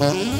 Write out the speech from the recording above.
Mm-hmm.